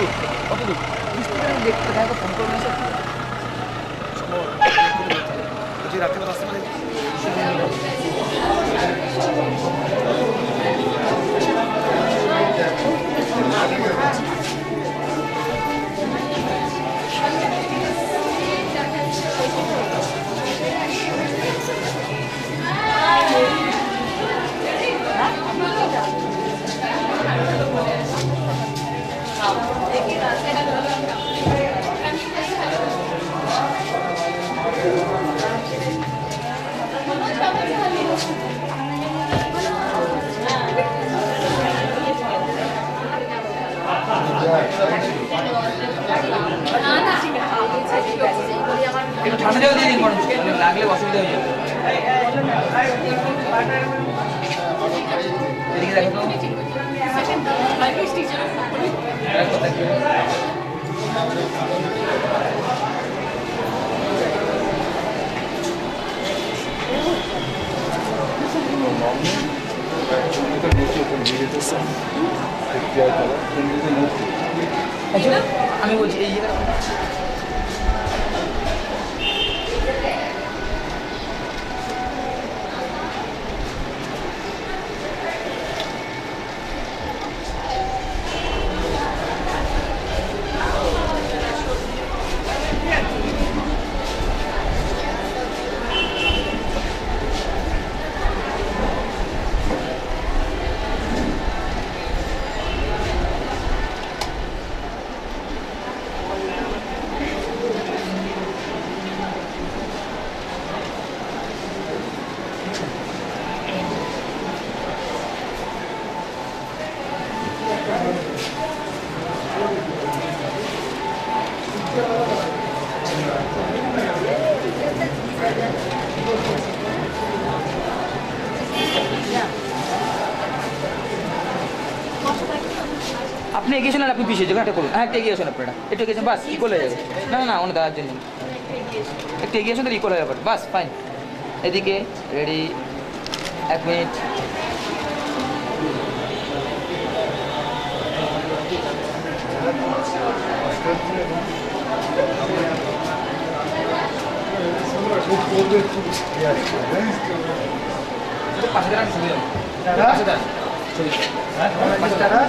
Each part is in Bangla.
Okay, okay, look. This picture will take the time of phone call, sir. मुझे रात में रास्ते में আচ্ছা, আমি বলছি এই আপনি এগিয়ে শোনেন আপনি পিছিয়ে যাবেন। একটা করুন। হ্যাঁ একটু এগিয়ে শোনেন আপনারা। একটু এগিয়ে বাস ইকুয়াল হয়ে যাবে। না না না অন্য দাদার জন্য। একটু এগিয়ে শোনেন ইকুয়াল হয়ে যাবে। বাস ফাইন এদিকে রেডি এক মিনিট পাশে দাঁড়ান ছবি দাঁড়ান। পাশে দাঁড়ান।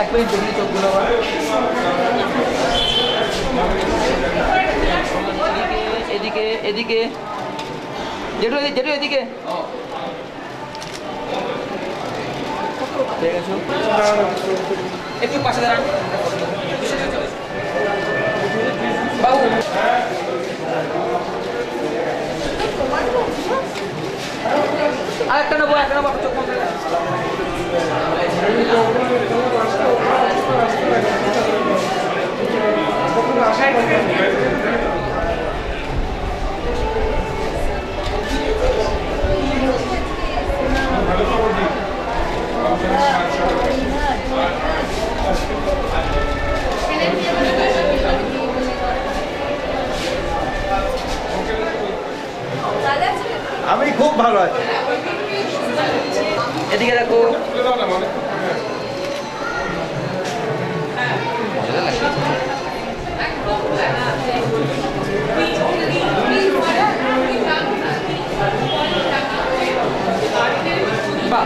এক মিনিট দেখি চোখগুলো আবার। এদিকে এদিকে। জেঠু এদিকে জেঠু এদিকে। ঠিক আছে। একটু পাশে দাঁড়ান। বাবু। আর একটা নেব একটা নেব চোখ। আমি খুব ভালো আছি। এদিকে দেখো।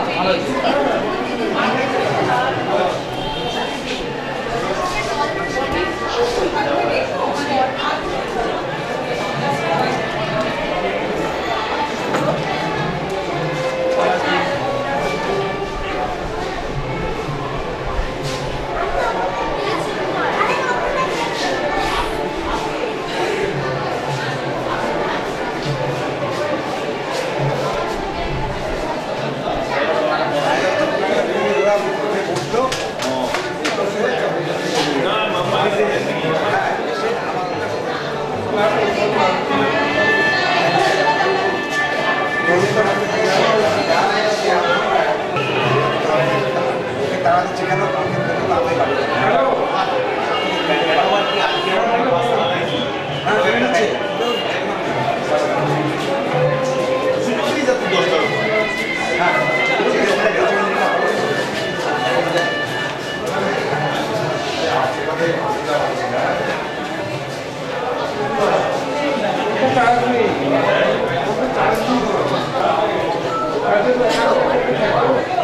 ভালো তারা সেখানেও কোনো ক্ষেত্রে কিন্তু আদায় পাবে Thank you.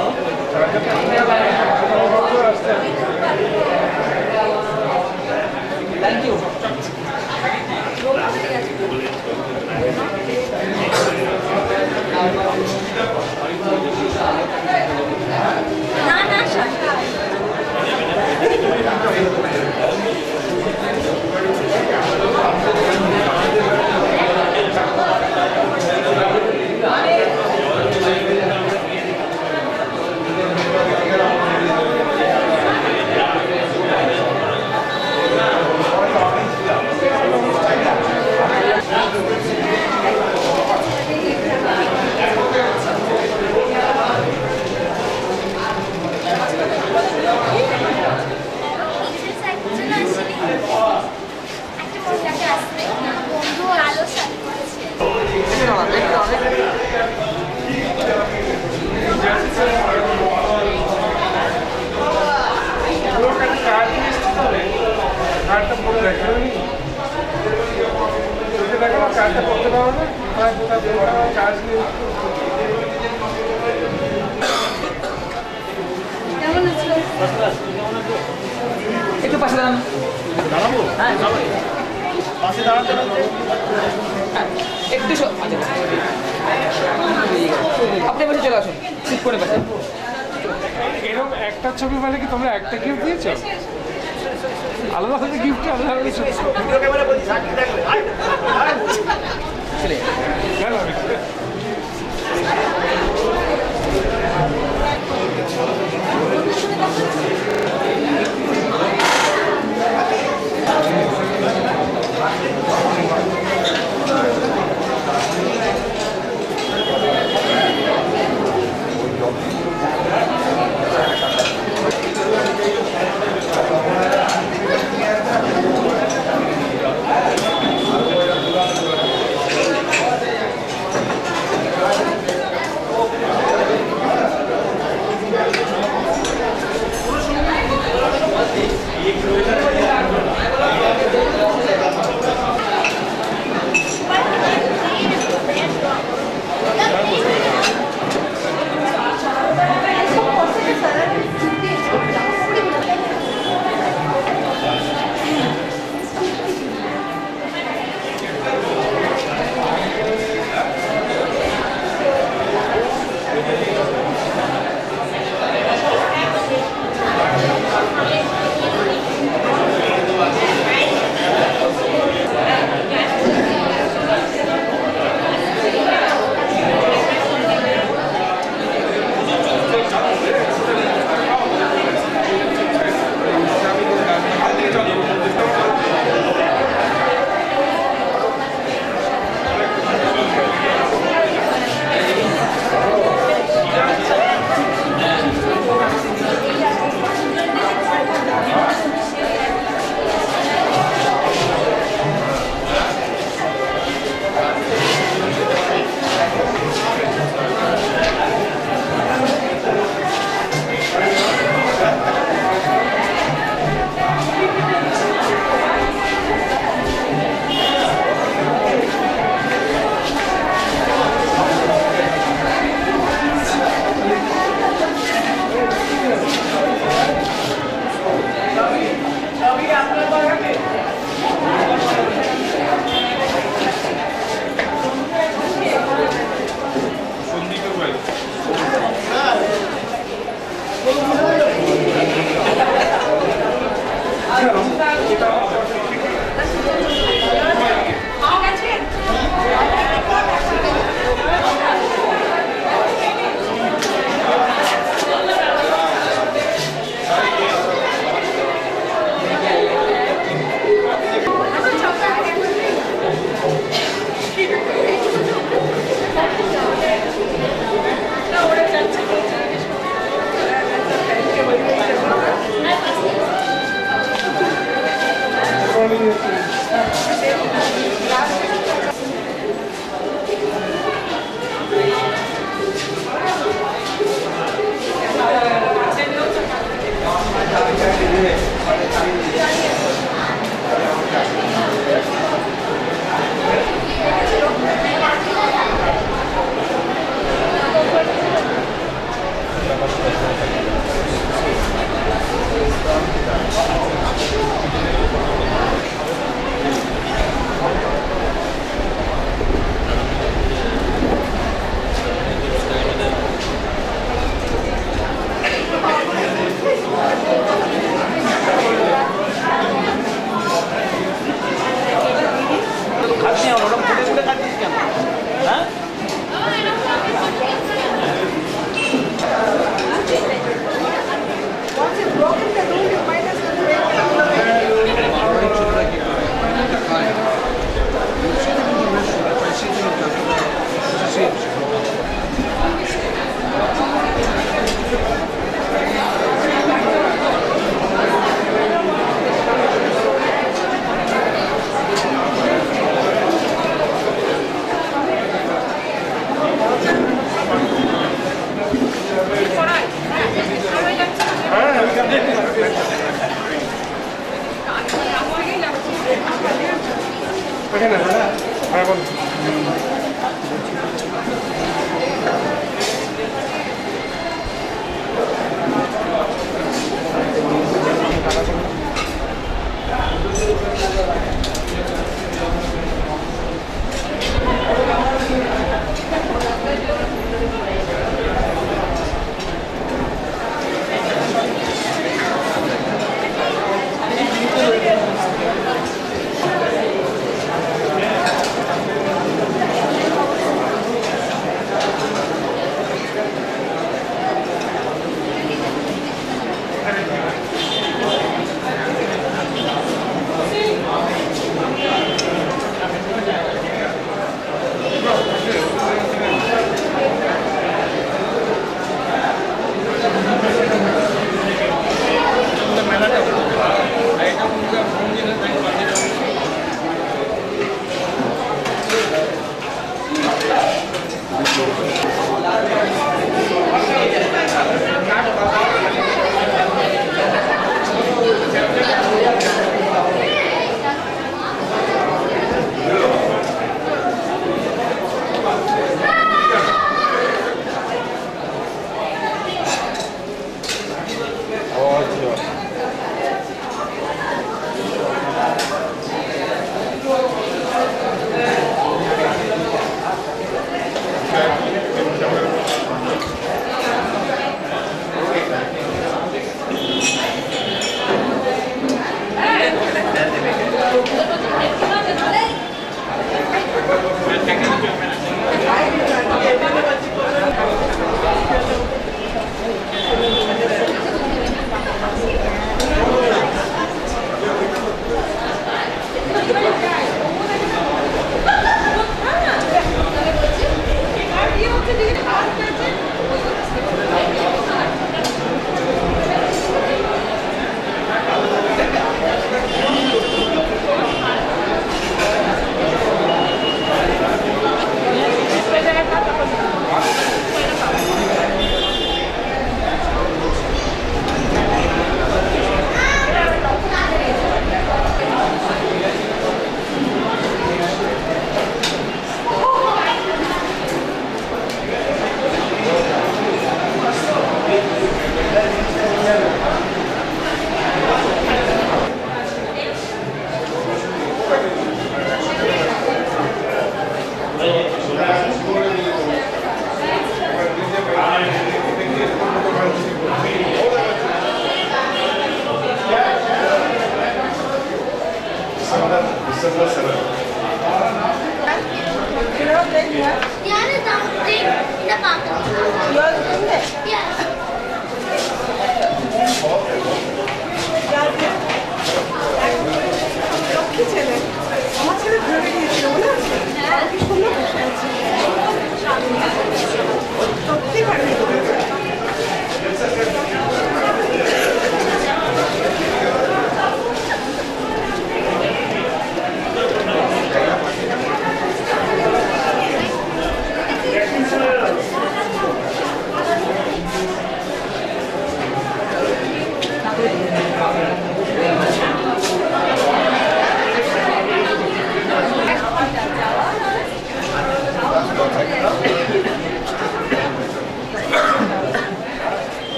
একটু পাশে দাঁড়ান। দাঁড়াবো? হ্যাঁ। পাশে দাঁড়াতে হ্যাঁ, একটু আচ্ছা। আপনি বসে চলে আসুন। ঠিক করে পাশে এরকম একটা ছবি মানে কি তোমরা একটা গিফট দিয়েছ? আলাদা আলাদা গিফট আলাদা ছবি ভিডিও ক্যামেরা বলছি সাক্ষী